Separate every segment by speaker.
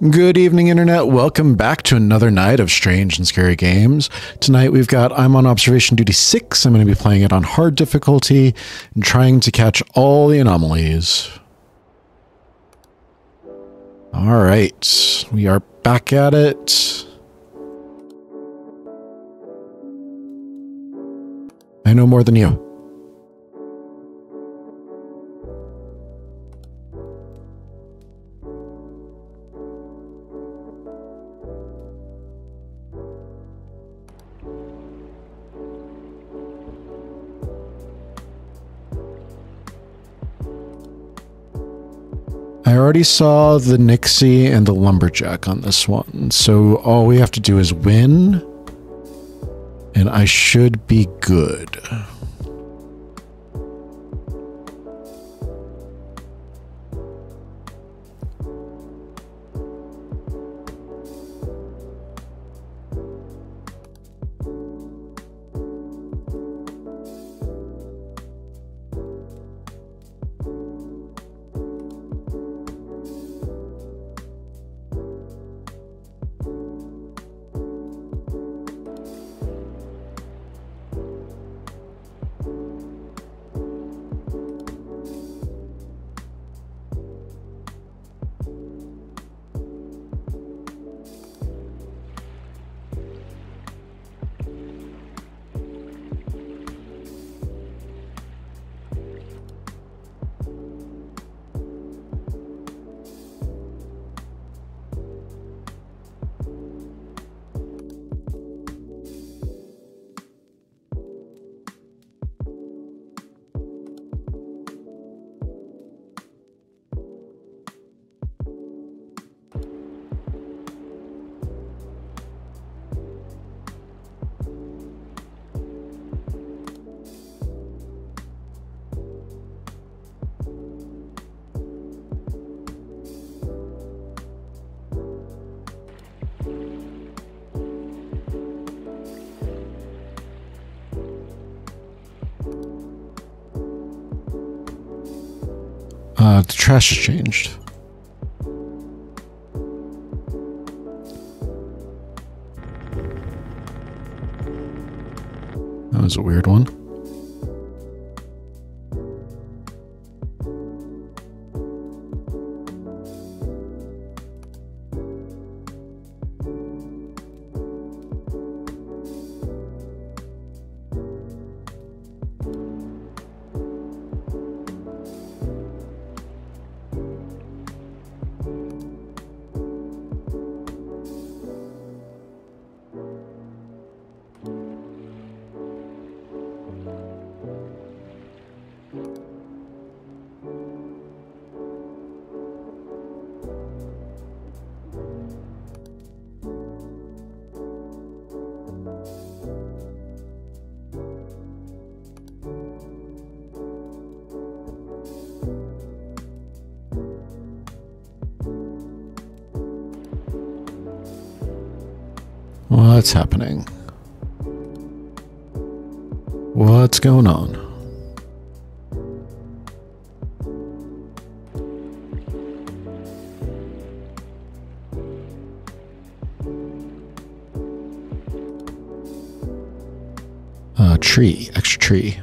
Speaker 1: Good evening, Internet. Welcome back to another night of strange and scary games. Tonight we've got I'm on Observation Duty 6. I'm going to be playing it on hard difficulty and trying to catch all the anomalies. All right, we are back at it. I know more than you. Already saw the Nixie and the Lumberjack on this one, so all we have to do is win, and I should be good. Uh, the trash has changed. That was a weird one. What's happening? What's going on? Uh, tree, extra tree.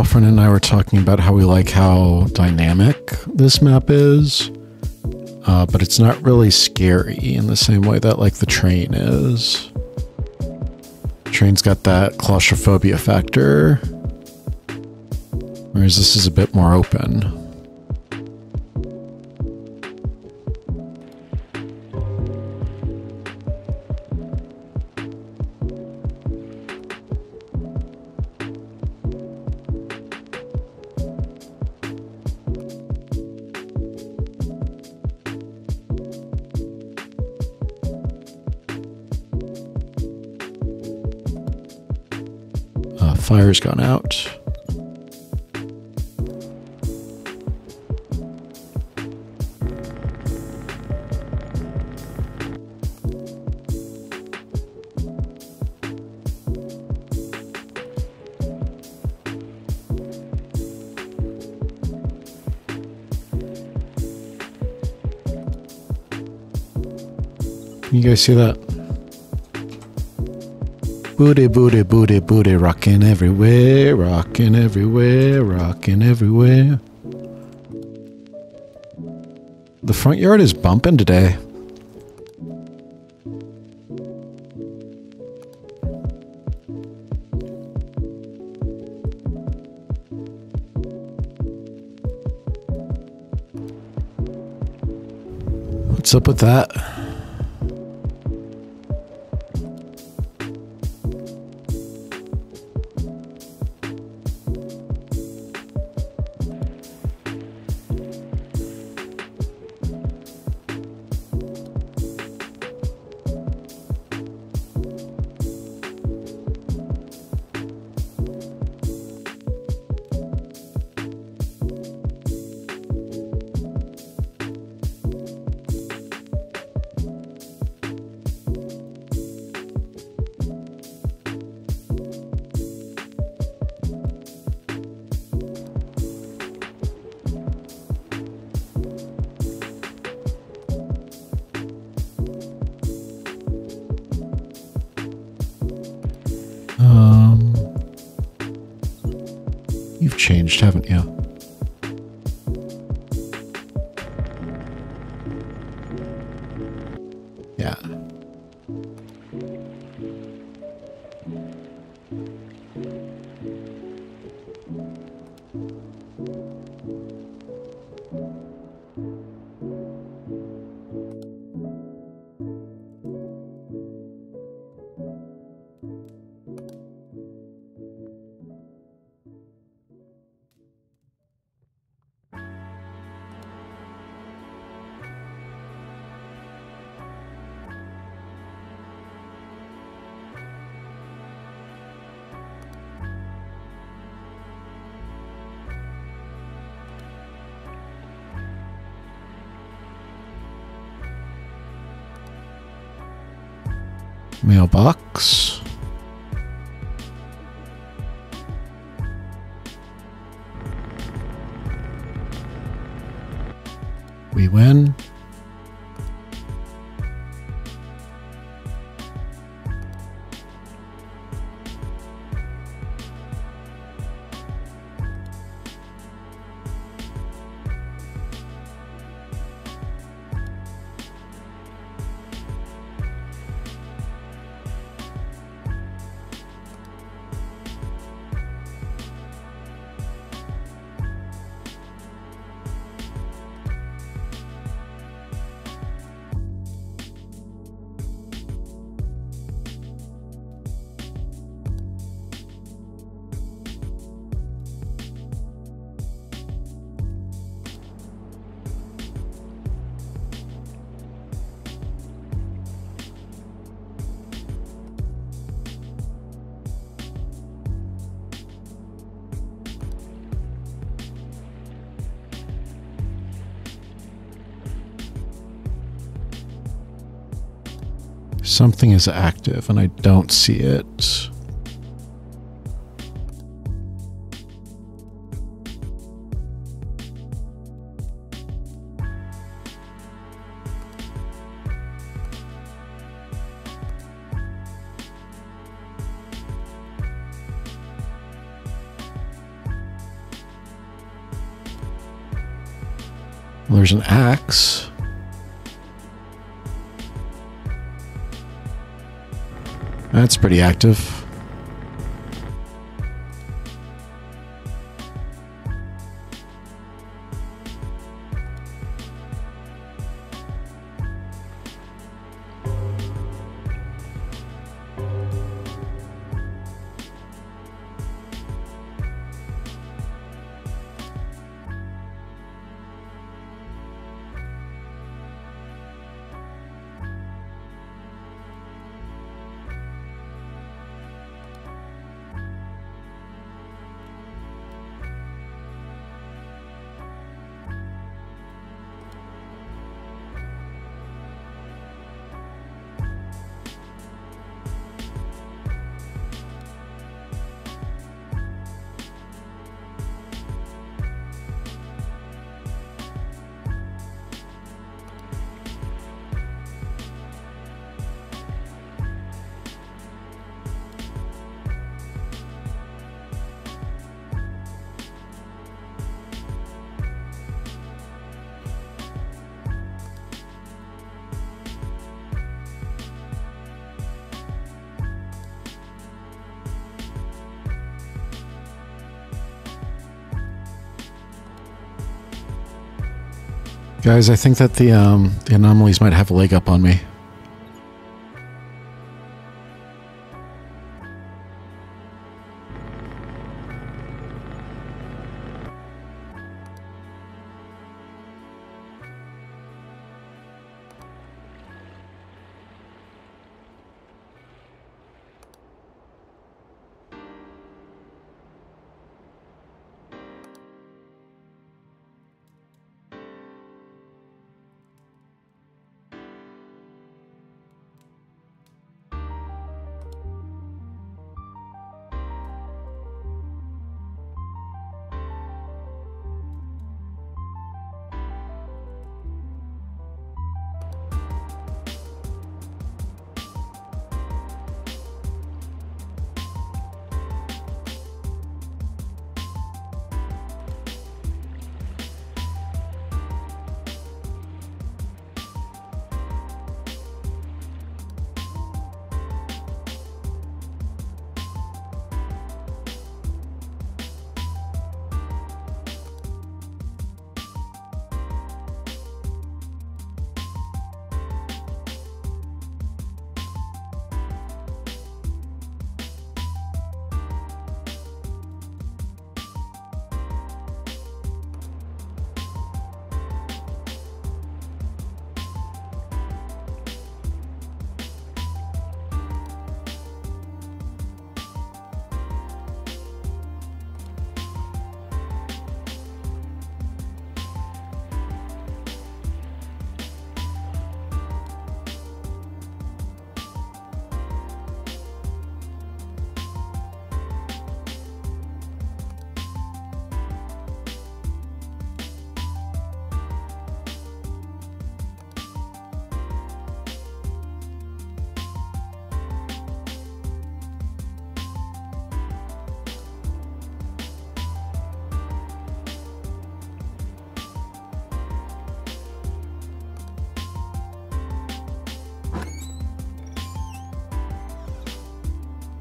Speaker 1: Girlfriend and I were talking about how we like how dynamic this map is. uh, but it's not really scary in the same way that like the train is. Train's got that claustrophobia factor, whereas this is a bit more open. Fire's gone out. You guys see that? Booty, booty, booty, booty, rocking everywhere, rocking everywhere, rocking everywhere. The front yard is bumping today. What's up with that? Mailbox. Something is active and I don't see it. There's an axe. That's pretty active. Guys, I think that the um, the anomalies might have a leg up on me.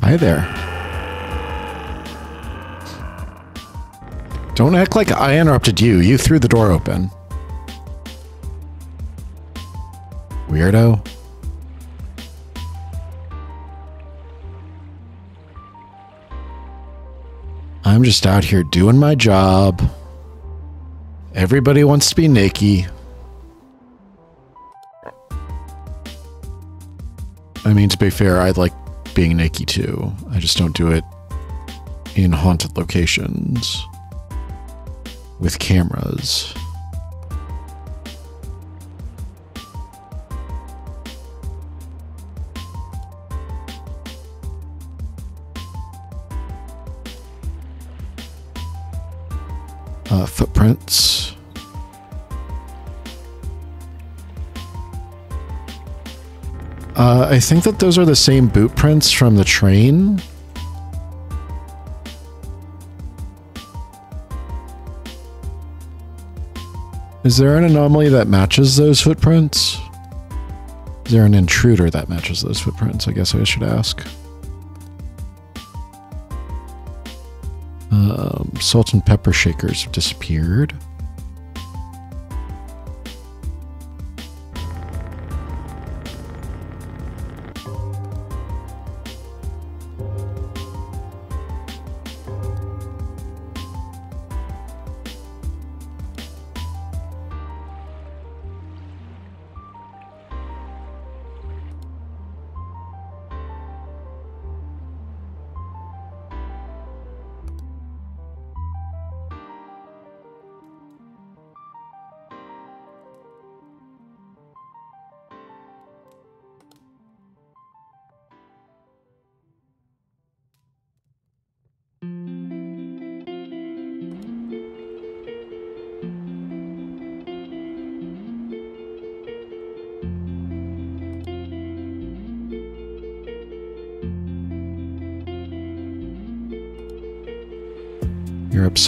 Speaker 1: Hi there. Don't act like I interrupted you. You threw the door open. Weirdo. I'm just out here doing my job. Everybody wants to be Nikki. I mean, to be fair, I'd like being Nikki too. I just don't do it in haunted locations with cameras. Uh, footprints. Uh, I think that those are the same boot prints from the train. Is there an anomaly that matches those footprints? Is there an intruder that matches those footprints? I guess I should ask. Um, salt and pepper shakers have disappeared.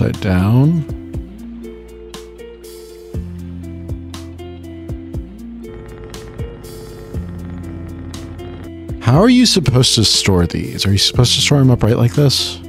Speaker 1: Upside down. How are you supposed to store these? Are you supposed to store them upright like this?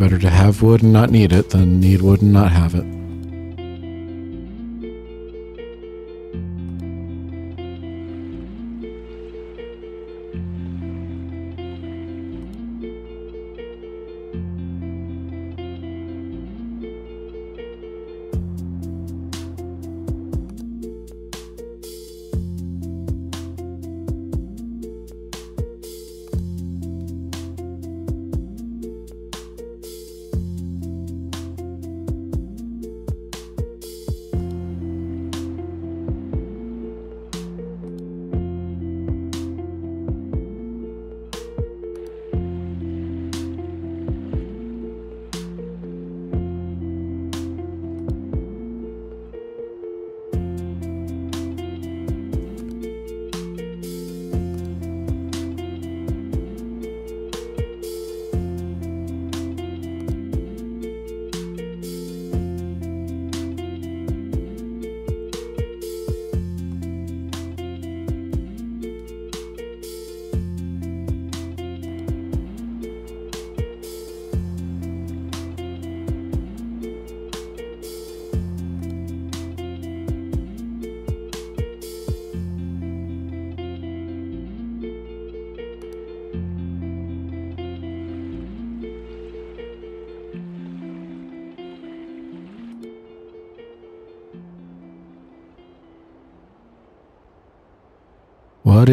Speaker 1: Better to have wood and not need it than need wood and not have it.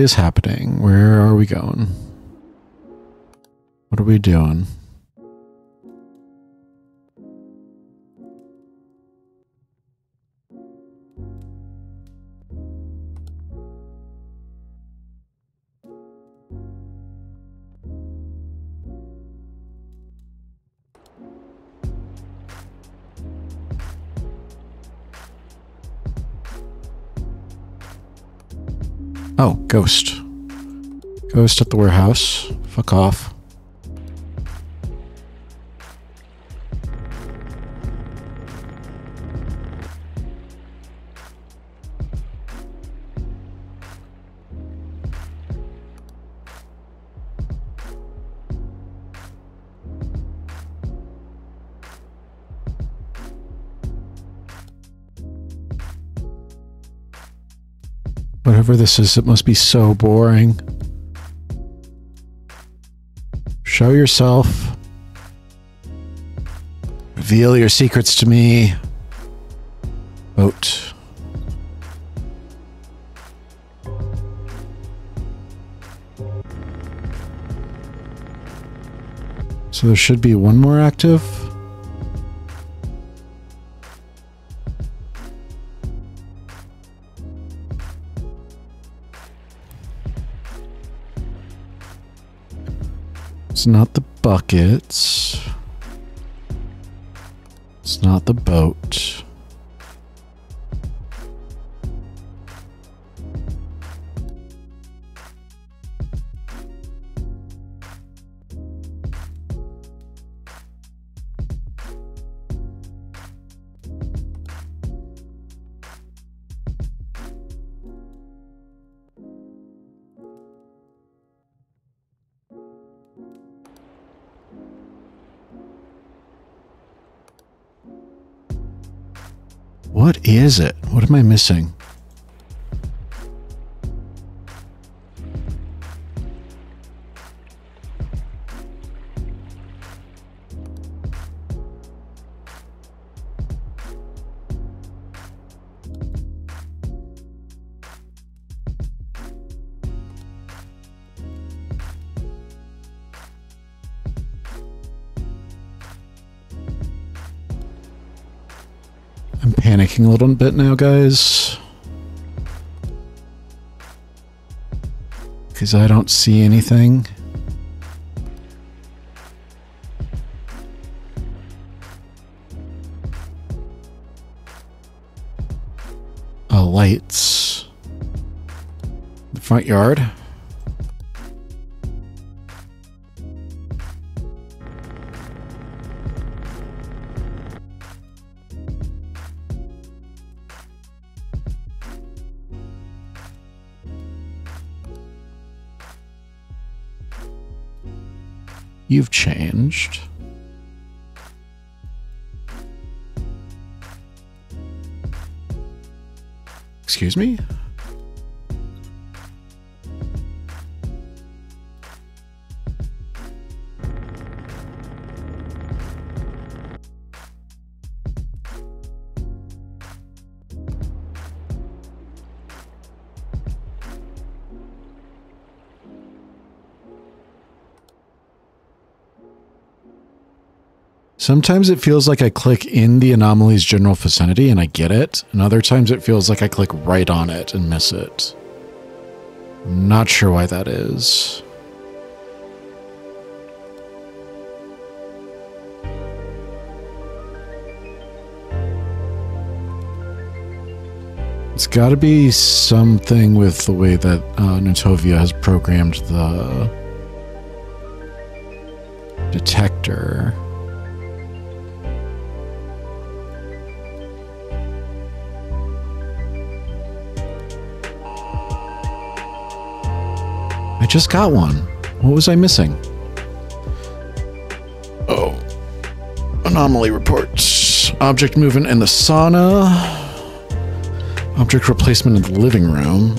Speaker 1: Is happening? Where are we going? What are we doing? Oh, ghost. Ghost at the warehouse. Fuck off. Whatever this is, it must be so boring. Show yourself. Reveal your secrets to me. Vote. So there should be one more active. Not the buckets. It's not the boat. Is it? What am I missing? Panicking a little bit now, guys. Because I don't see anything. Oh, lights. The front yard. Sometimes it feels like I click in the anomaly's general vicinity and I get it, and other times it feels like I click right on it and miss it. Not sure why that is. It's got to be something with the way that uh, has programmed the detector. I just got one. What was I missing? Oh. Anomaly reports. Object movement in the sauna. Object replacement in the living room.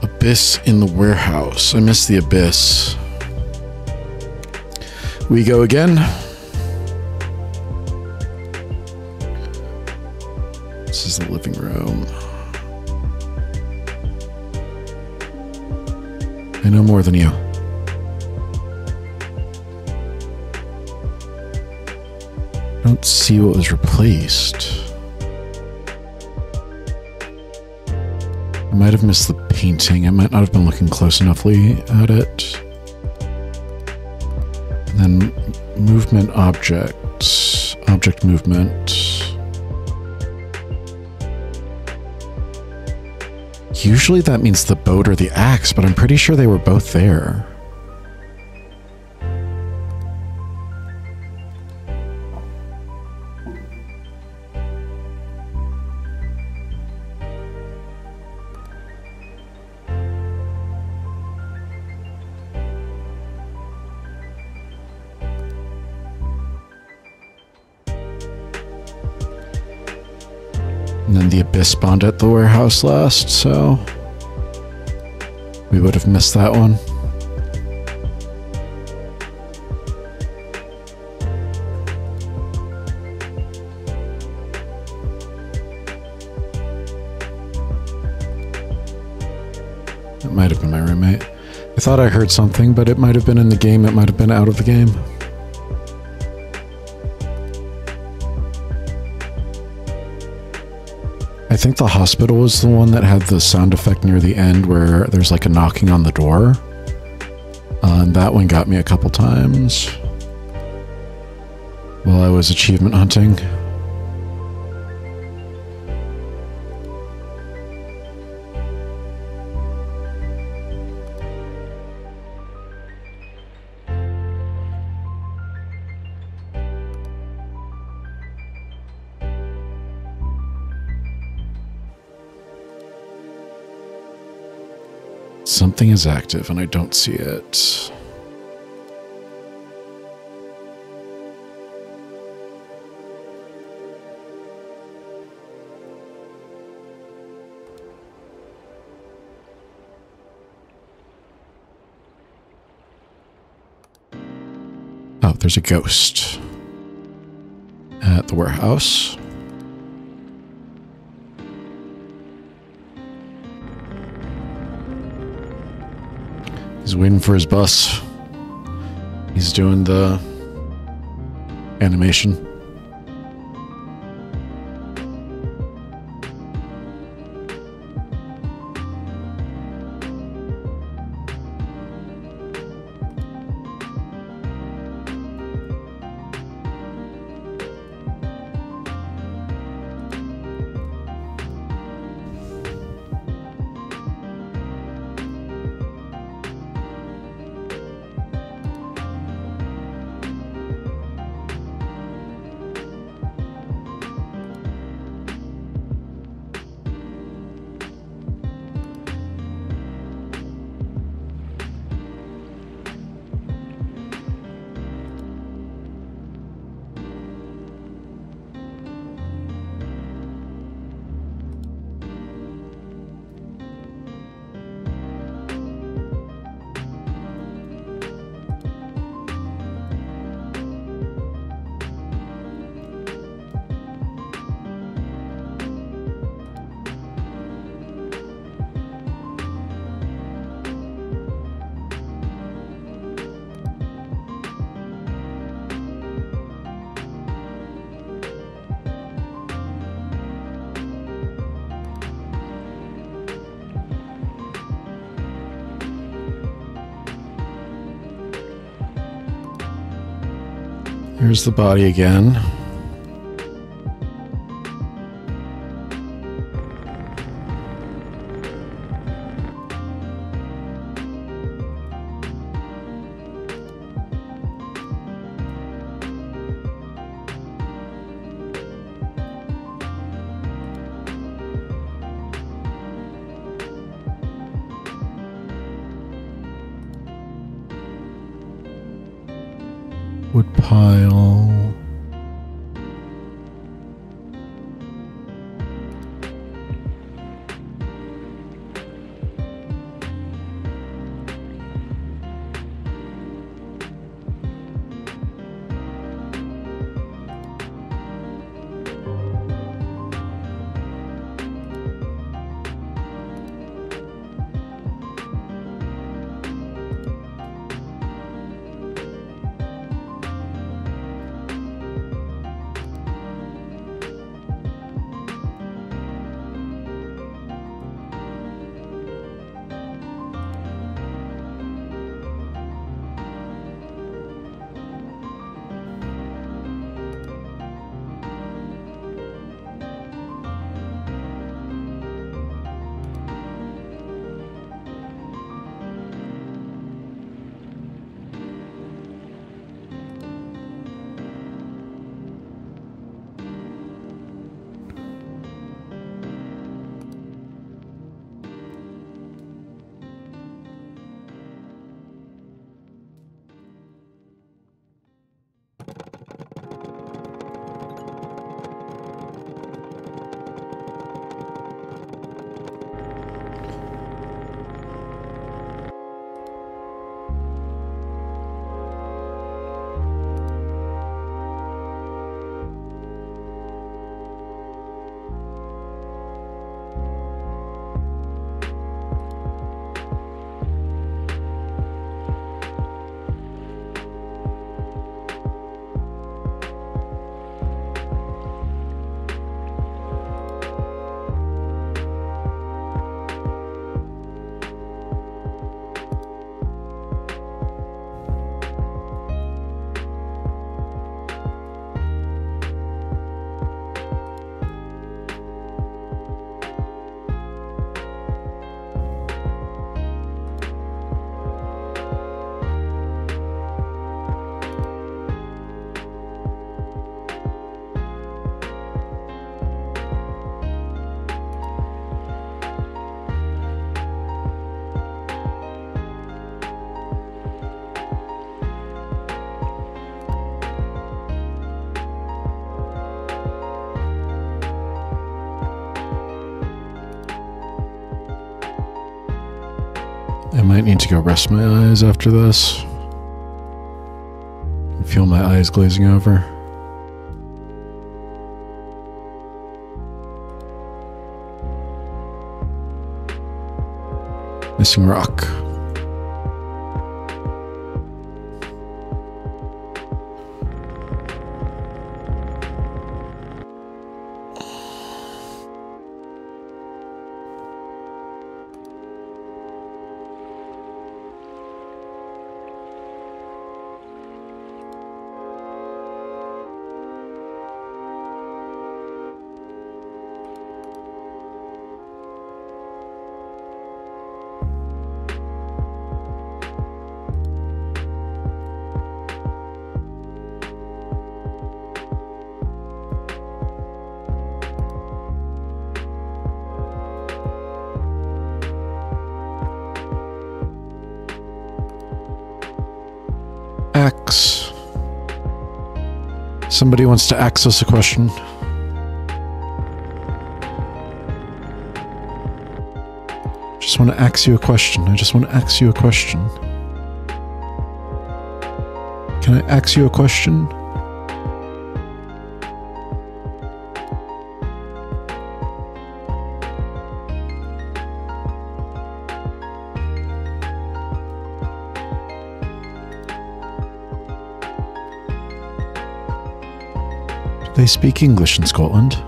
Speaker 1: Abyss in the warehouse. I missed the abyss. We go again. This is the living room. I know more than you. I don't see what was replaced. I might have missed the painting. I might not have been looking close enoughly at it. And then movement objects, object movement. Usually that means the boat or the axe, but I'm pretty sure they were both there. And then the Abyss spawned at the warehouse last, so we would have missed that one. It might have been my roommate. I thought I heard something, but it might have been in the game, it might have been out of the game. Think the hospital was the one that had the sound effect near the end where there's like a knocking on the door. Uh, and that one got me a couple times while I was achievement hunting. Something is active and I don't see it. Oh, there's a ghost at the warehouse. He's waiting for his bus. He's doing the animation. The body again. Pile. Might need to go rest my eyes after this. Feel my eyes glazing over. Missing rock. Somebody wants to ask us a question. Just want to ask you a question. I just want to ask you a question. Can I ask you a question? They speak English in Scotland?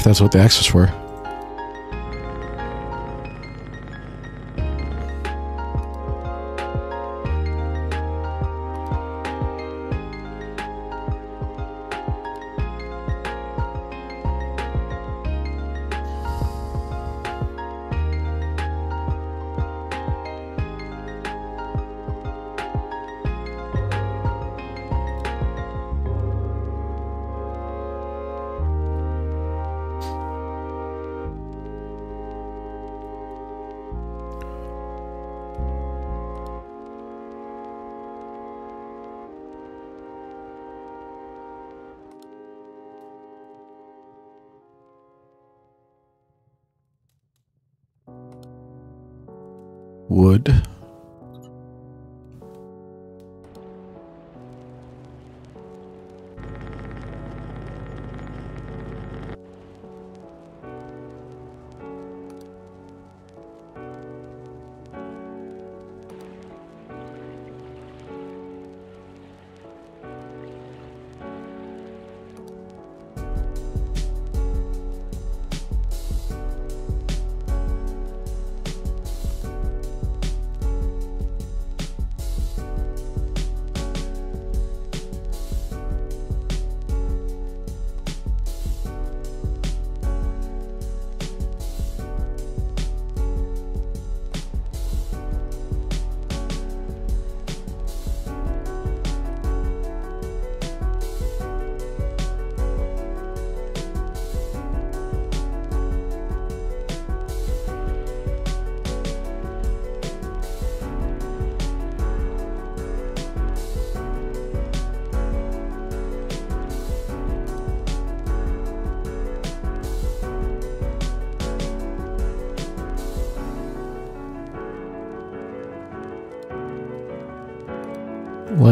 Speaker 1: If that's what the X was for.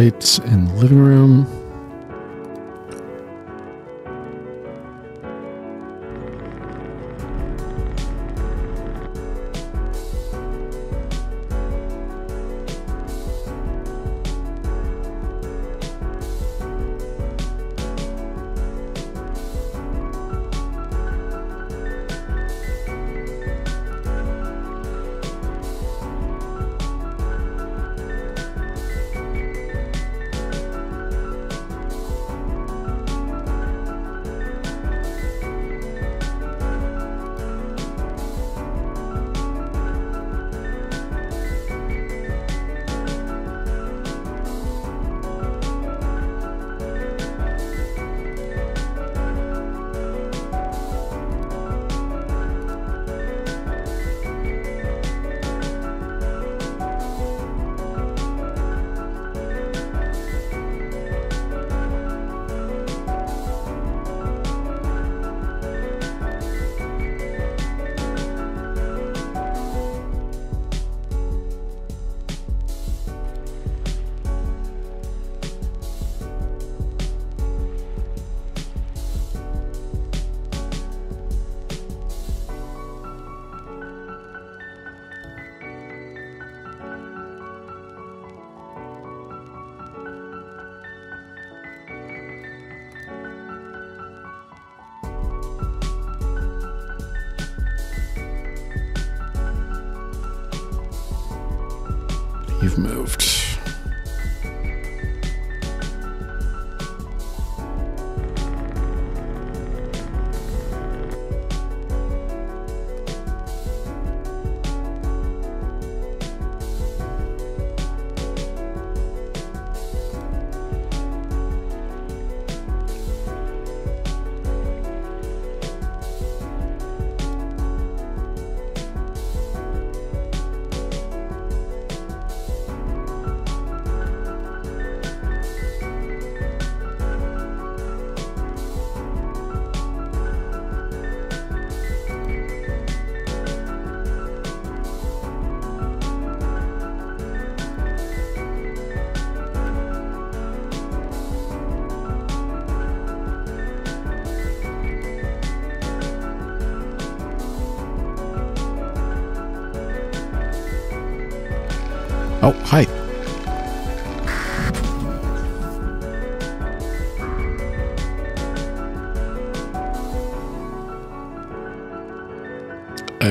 Speaker 1: Lights in the living room.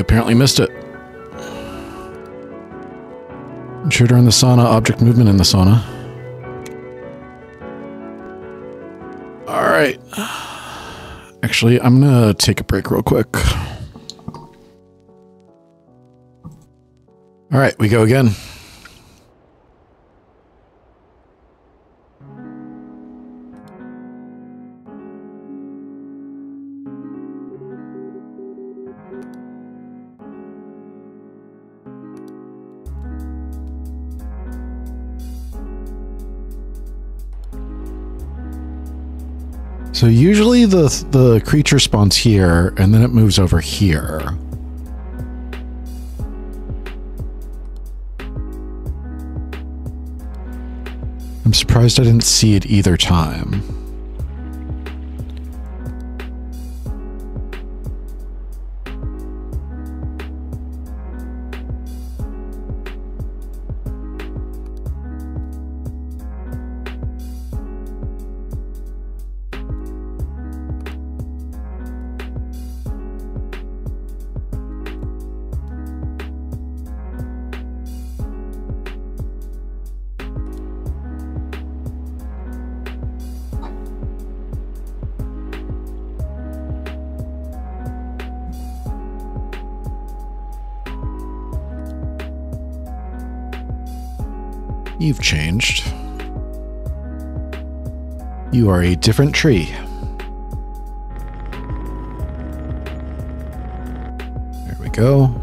Speaker 1: Apparently missed it. Intruder in the sauna, object movement in the sauna. Alright. Actually, I'm gonna take a break real quick. Alright, we go again. So usually the the creature spawns here and then it moves over here. I'm surprised I didn't see it either time. A different tree. There we go.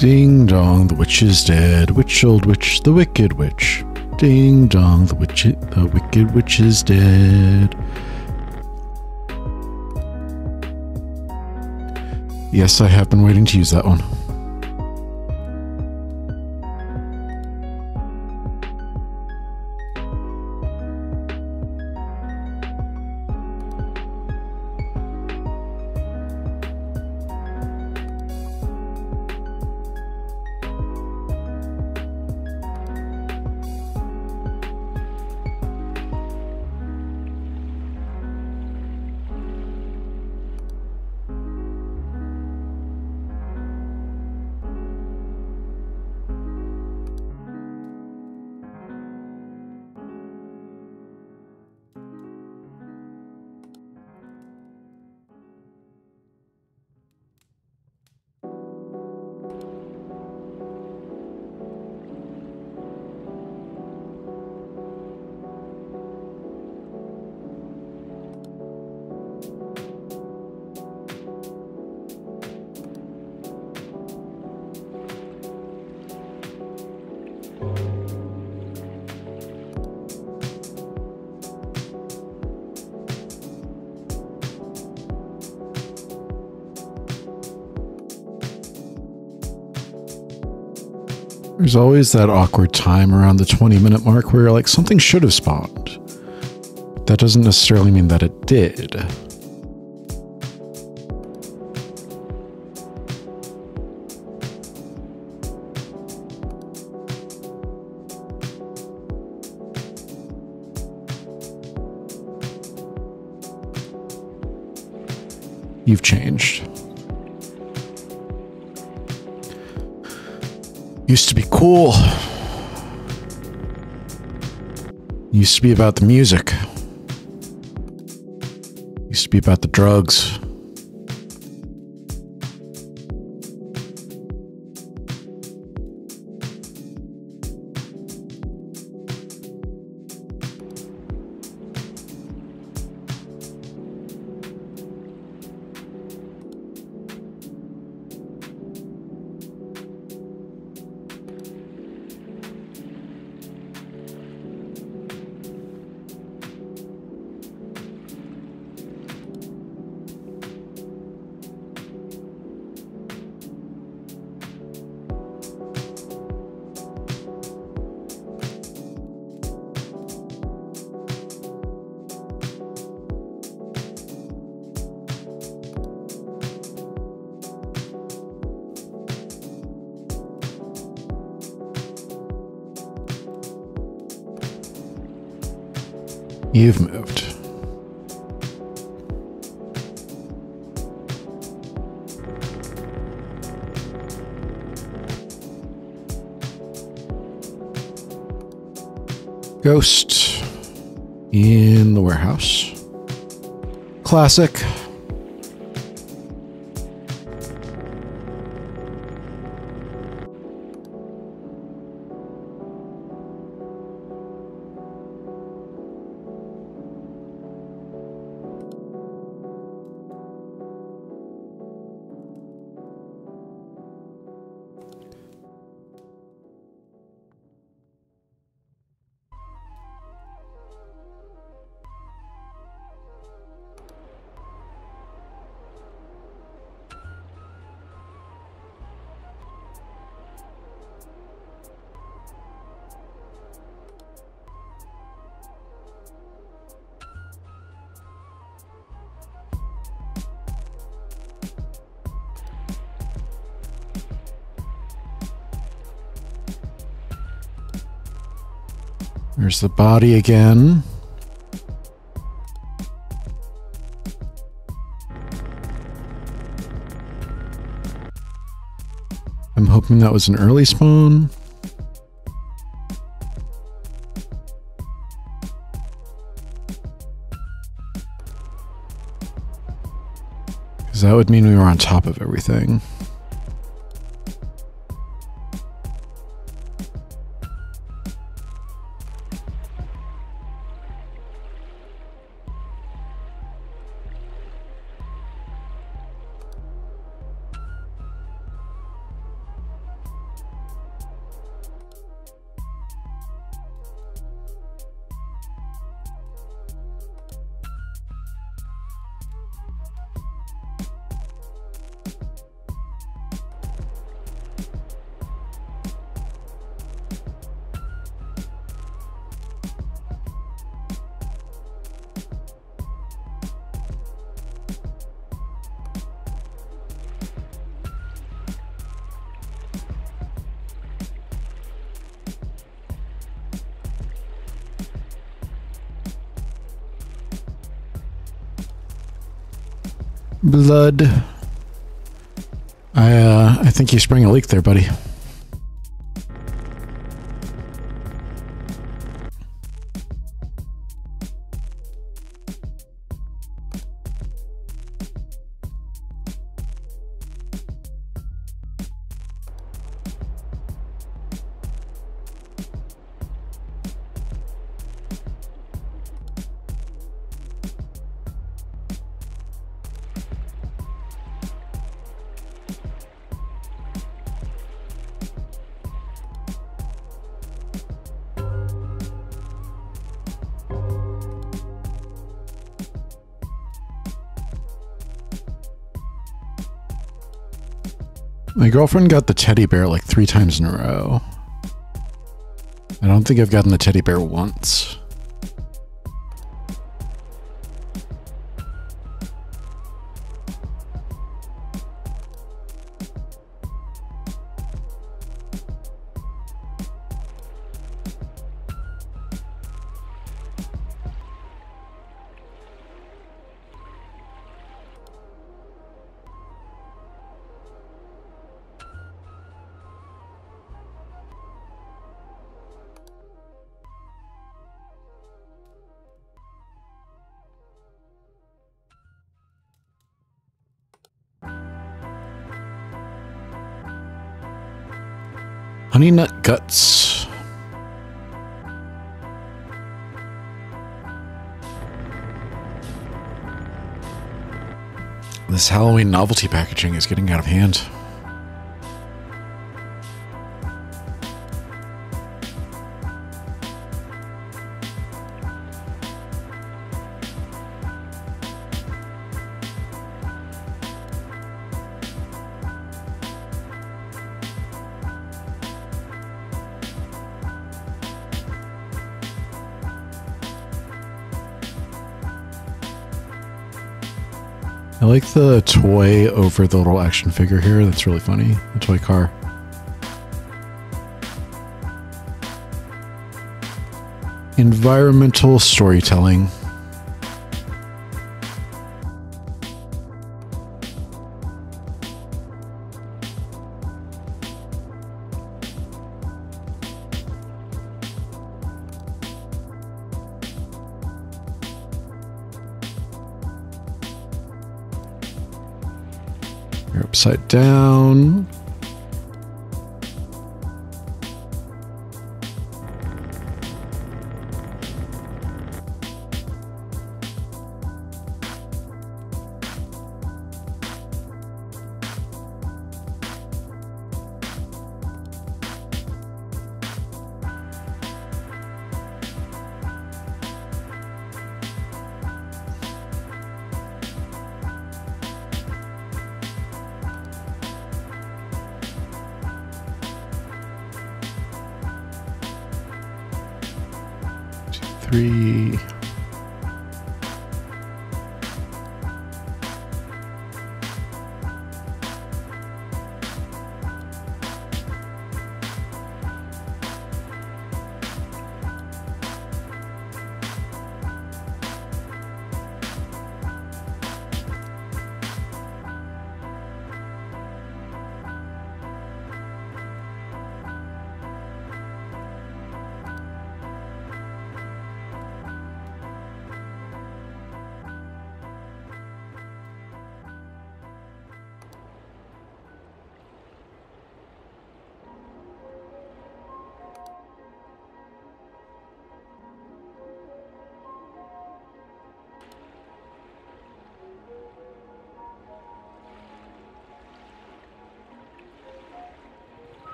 Speaker 1: Ding dong, the witch is dead. Witch, old witch, the wicked witch. Ding dong, the witch, the wicked witch is dead. Yes, I have been waiting to use that one. There's always that awkward time around the 20 minute mark where you're like, something should have spawned. That doesn't necessarily mean that it did. You've changed. Used to be cool. Used to be about the music. Used to be about the drugs. You've moved. Ghost in the warehouse. Classic. The body again. I'm hoping that was an early spawn. Because that would mean we were on top of everything. Blood. I uh, I think you sprang a leak there, buddy. Girlfriend got the teddy bear like three times in a row. I don't think I've gotten the teddy bear once. Halloween novelty packaging is getting out of hand. Like the toy over the little action figure here. That's really funny. The toy car. Environmental storytelling. Down.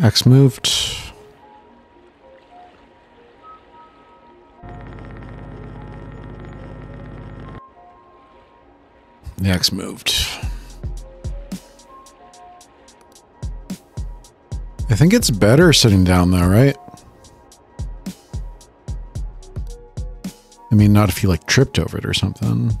Speaker 1: X moved. The X moved. I think it's better sitting down though, right? I mean, not if you like tripped over it or something.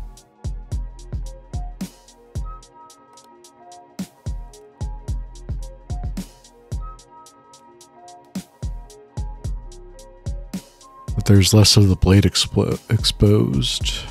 Speaker 1: there's less of the blade expo exposed.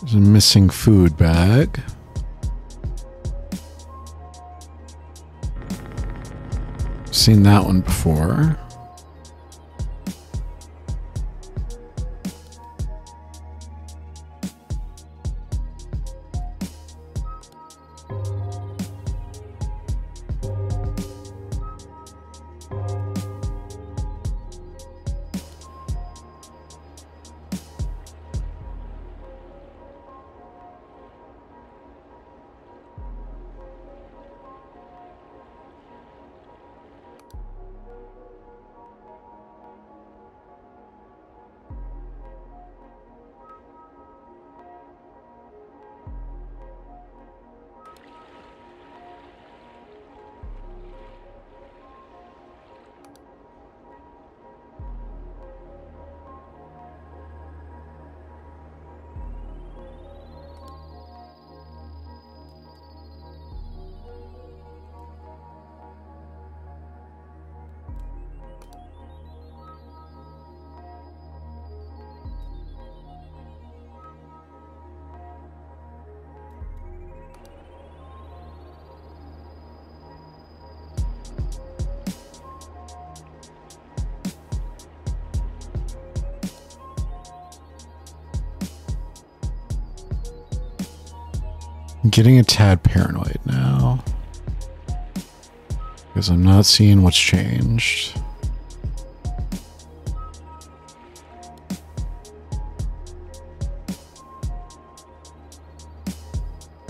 Speaker 1: There's a missing food bag. Seen that one before. Getting a tad paranoid now. Because I'm not seeing what's changed.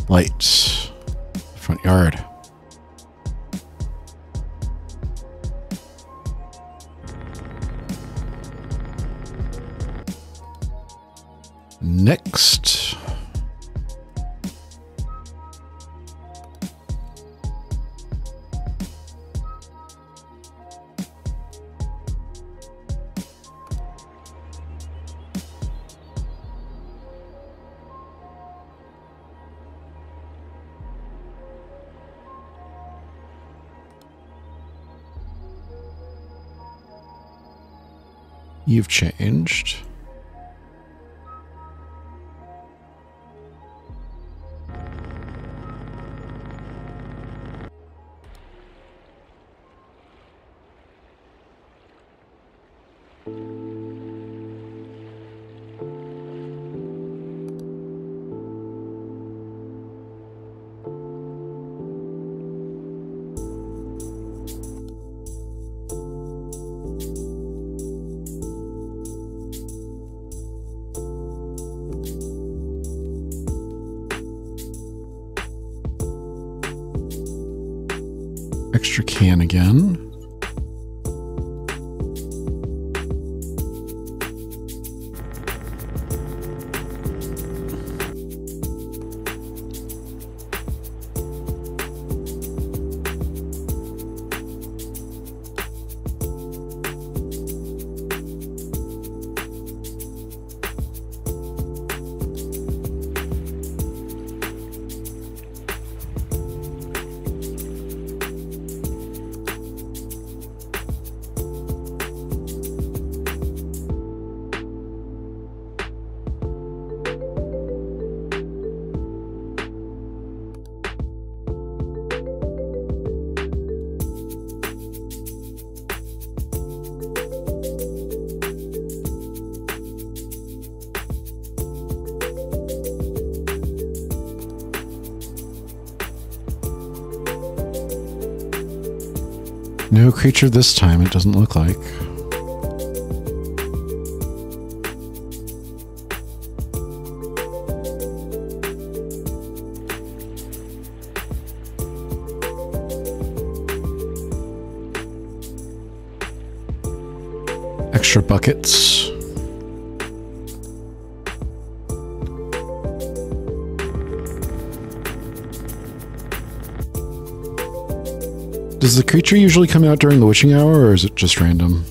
Speaker 1: Lights. Extra can again. Creature this time, it doesn't look like. Extra buckets. Does the creature usually come out during the witching hour or is it just random?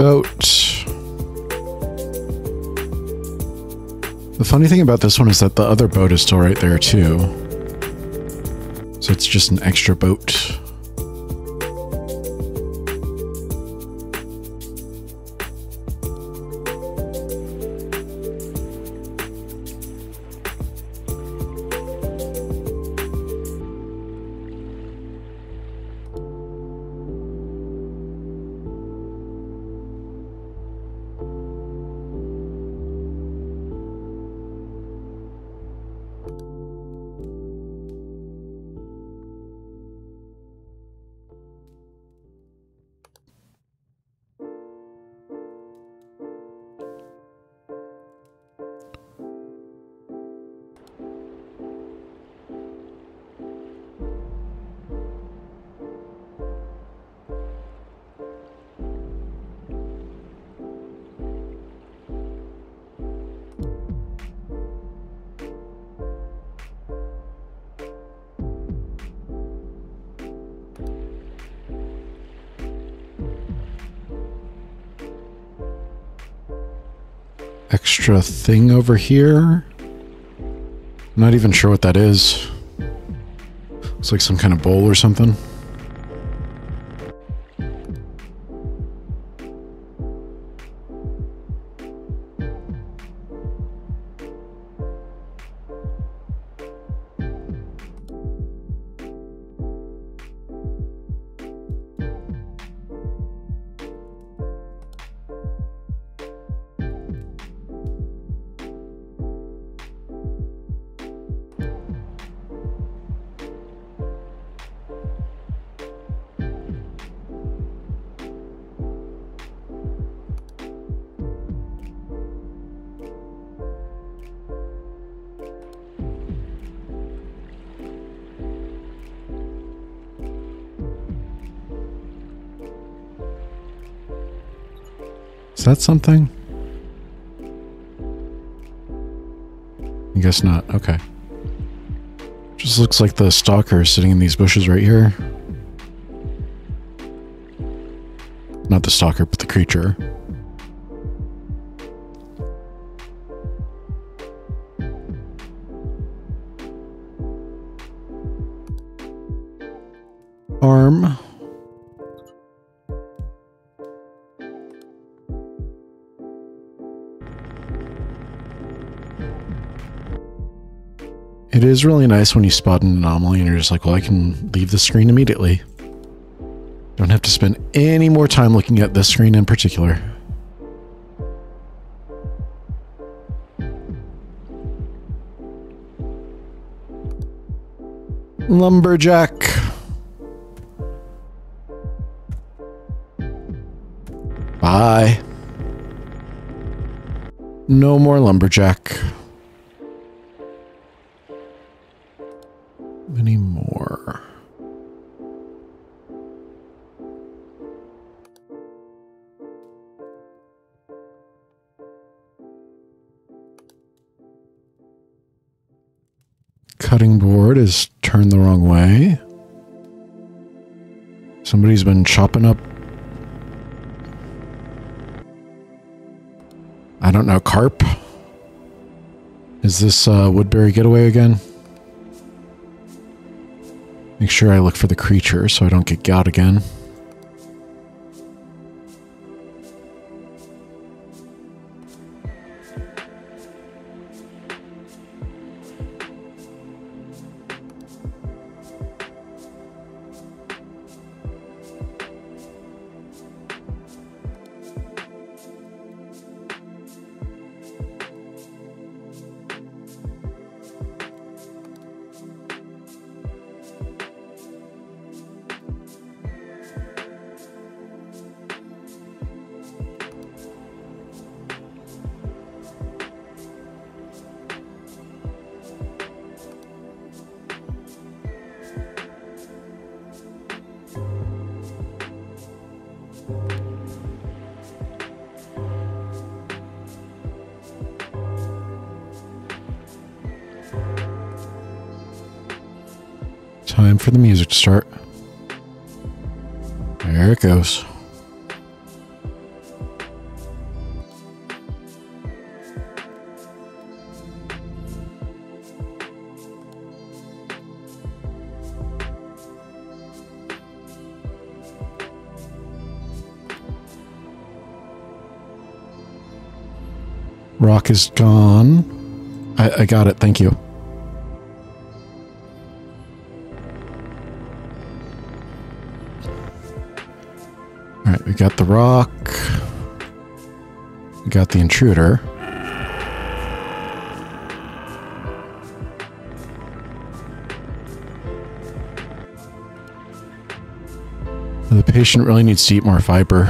Speaker 1: Boat. The funny thing about this one is that the other boat is still right there too. So it's just an extra boat. Extra thing over here. I'm not even sure what that is. Looks like some kind of bowl or something. Is that something? I guess not. Okay. Just looks like the stalker is sitting in these bushes right here. Not the stalker, but the creature. Is really nice when you spot an anomaly and you're just like, well, I can leave the screen immediately. Don't have to spend any more time looking at this screen in particular. Lumberjack. Bye. No more lumberjack. Chopping up I don't know, carp? Is this uh, Woodbury Getaway again? Make sure I look for the creature so I don't get got again. Is gone. I, I got it. Thank you. All right, we got the rock. We got the intruder. The patient really needs to eat more fiber.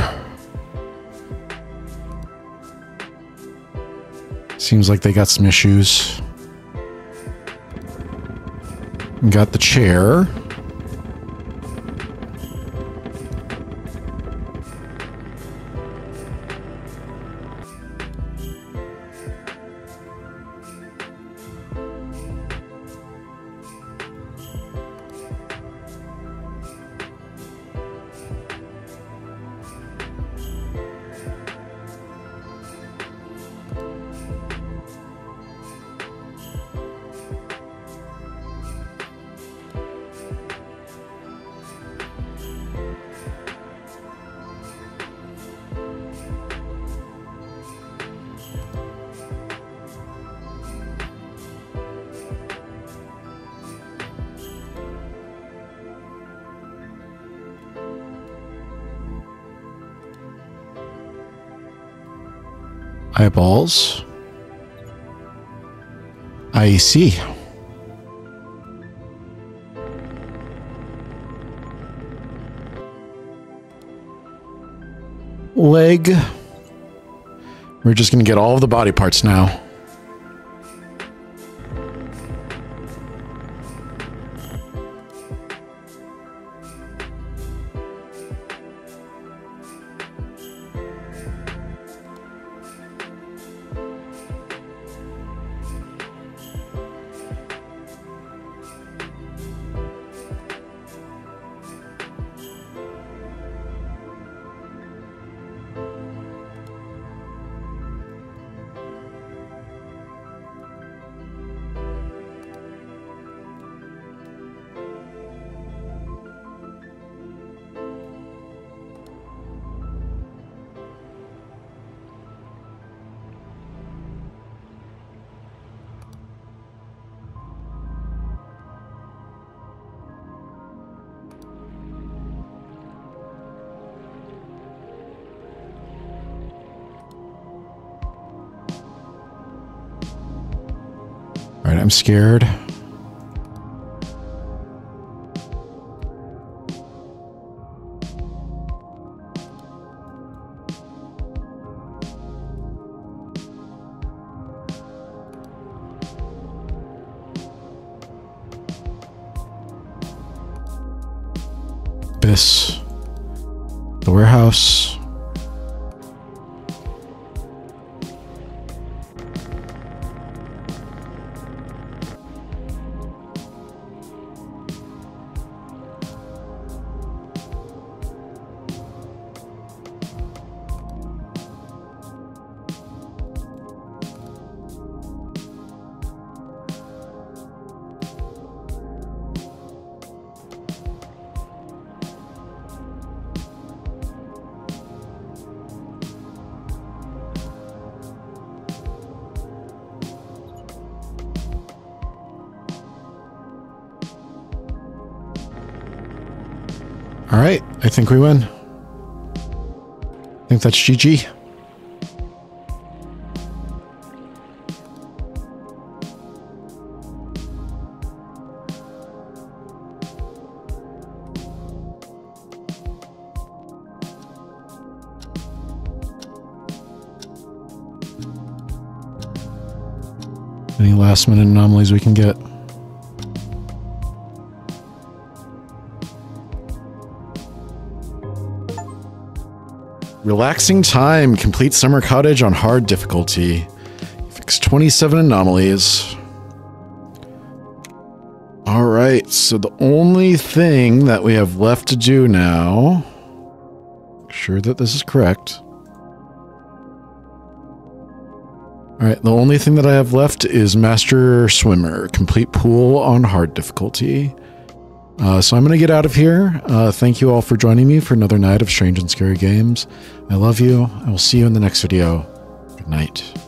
Speaker 1: Seems like they got some issues. Got the chair. Eyeballs. I see. Leg. We're just going to get all of the body parts now. Scared. This, the warehouse. I think we win. I think that's GG. Any last minute anomalies we can get. Relaxing time. Complete summer cottage on hard difficulty. Fix 27 anomalies. All right. So the only thing that we have left to do now. Sure that this is correct. All right. The only thing that I have left is Master Swimmer. Complete pool on hard difficulty. Uh, so I'm going to get out of here. Uh, thank you all for joining me for another night of Strange and Scary Games. I love you. I will see you in the next video. Good night.